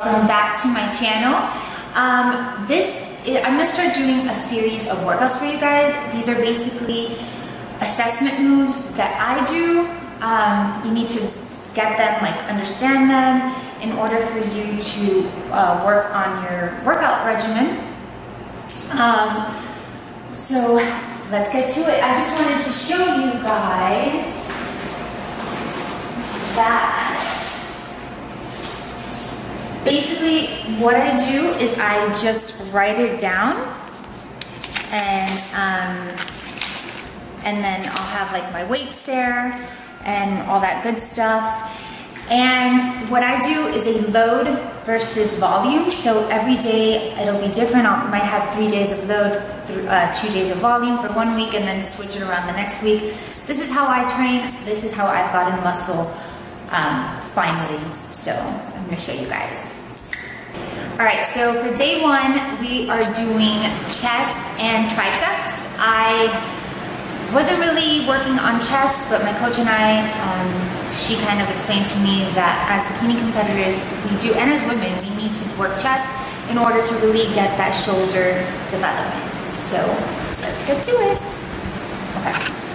Welcome back to my channel. Um, this, I'm gonna start doing a series of workouts for you guys. These are basically assessment moves that I do. Um, you need to get them, like understand them in order for you to uh, work on your workout regimen. Um, so let's get to it. I just wanted to show you guys that basically what I do is I just write it down and um, and then I'll have like my weights there and all that good stuff. And what I do is a load versus volume. So every day it'll be different. I might have three days of load, uh, two days of volume for one week and then switch it around the next week. This is how I train. This is how I've gotten muscle um, finally. So I'm gonna show you guys. All right, so for day one, we are doing chest and triceps. I wasn't really working on chest, but my coach and I, um, she kind of explained to me that as bikini competitors, we do, and as women, we need to work chest in order to really get that shoulder development. So let's get to it. Okay.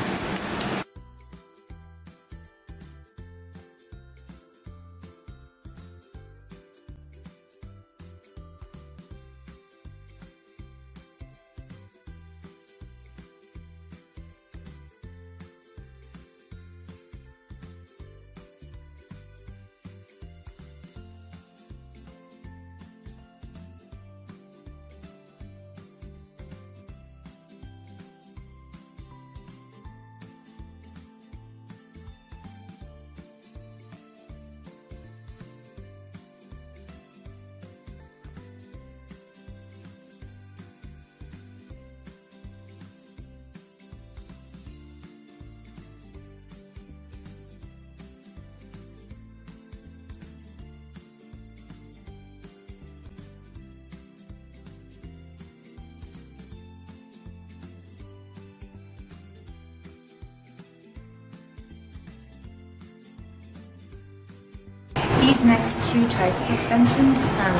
These next two tricep extensions, um,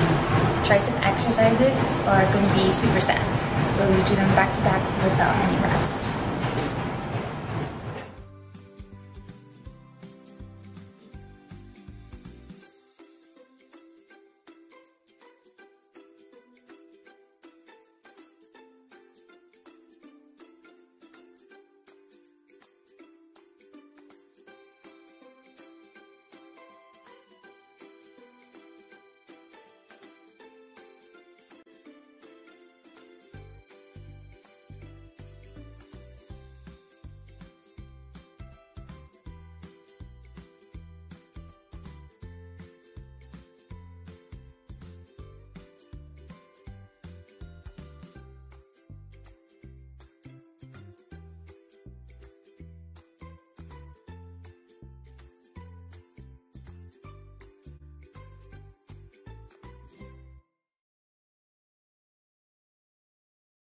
tricep exercises are going to be superset. So you do them back to back without any rest.